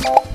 Música